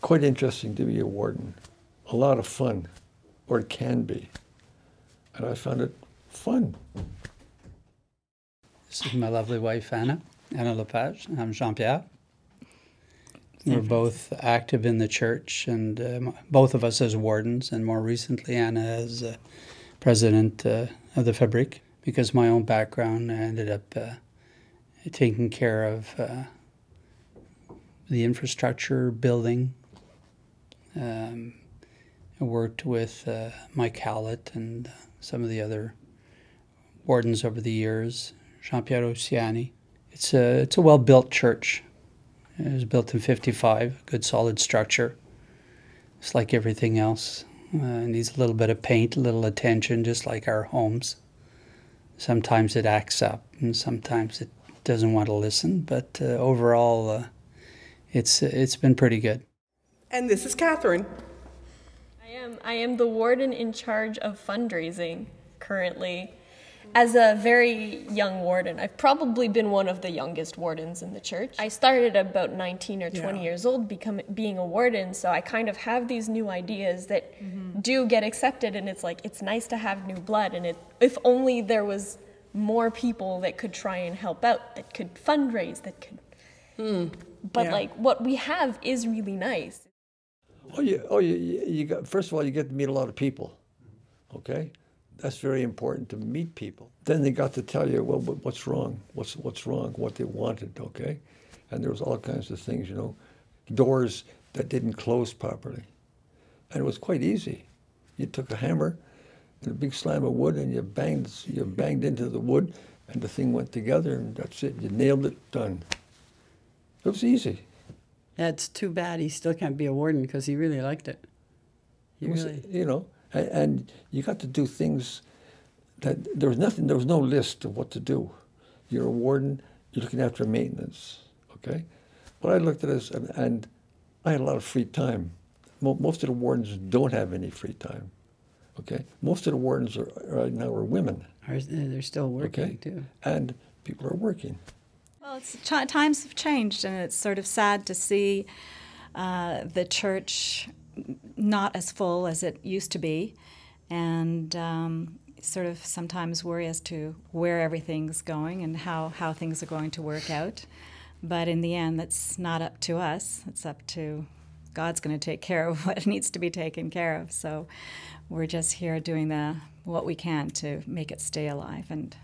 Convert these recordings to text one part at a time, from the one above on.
quite interesting to be a warden, a lot of fun, or it can be. And I found it fun. This is my lovely wife, Anna, Anna Lepage. I'm Jean Pierre. We're both active in the church, and um, both of us as wardens, and more recently, Anna as uh, president uh, of the Fabrique. Because my own background, I ended up uh, taking care of uh, the infrastructure building. Um, I worked with uh, Mike Hallett and some of the other wardens over the years, Jean Pierre Ossiani. It's a, it's a well built church. It was built in 55, good solid structure. It's like everything else. Uh, needs a little bit of paint, a little attention, just like our homes. Sometimes it acts up, and sometimes it doesn't want to listen. But uh, overall, uh, it's it's been pretty good. And this is Catherine. I am I am the warden in charge of fundraising currently. As a very young warden, I've probably been one of the youngest wardens in the church. I started about 19 or 20 Yeah. years old become, being a warden, so I kind of have these new ideas that mm-hmm. do get accepted and it's like it's nice to have new blood and it if only there was more people that could try and help out, that could fundraise, that could hmm. But Yeah. like what we have is really nice. Oh, you, oh, you, you got, first of all, you get to meet a lot of people, okay? That's very important to meet people. Then they got to tell you, well, what's wrong? What's, what's wrong? What they wanted, okay? And there was all kinds of things, you know, doors that didn't close properly. And it was quite easy. You took a hammer and a big slam of wood and you banged, you banged into the wood and the thing went together and that's it. You nailed it, done. It was easy. It's too bad he still can't be a warden because he really liked it. He It was, really. you know, and, and you got to do things that there was nothing, there was no list of what to do. You're a warden, you're looking after maintenance, okay? But I looked at this and, and I had a lot of free time. Mo- most of the wardens don't have any free time, okay? Most of the wardens are, right now are women, Or uh, they're still working okay? too. And people are working. Times have changed, and it's sort of sad to see uh, the church not as full as it used to be, and um, sort of sometimes worry as to where everything's going and how, how things are going to work out. But in the end, that's not up to us. It's up to God's going to take care of what needs to be taken care of. So we're just here doing the what we can to make it stay alive and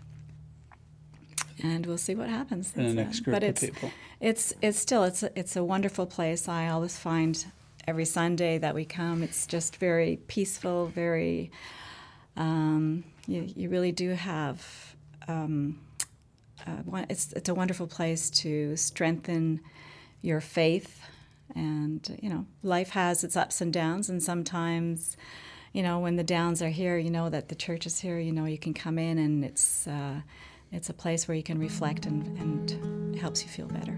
and we'll see what happens. And the next group but of it's, people. It's it's still it's a, it's a wonderful place. I always find every Sunday that we come, it's just very peaceful. Very, um, you you really do have. Um, uh, it's it's a wonderful place to strengthen your faith, and you know life has its ups and downs, and sometimes. You know, when the downs are here, you know that the church is here. You know, you can come in, and it's uh, it's a place where you can reflect and, and helps you feel better.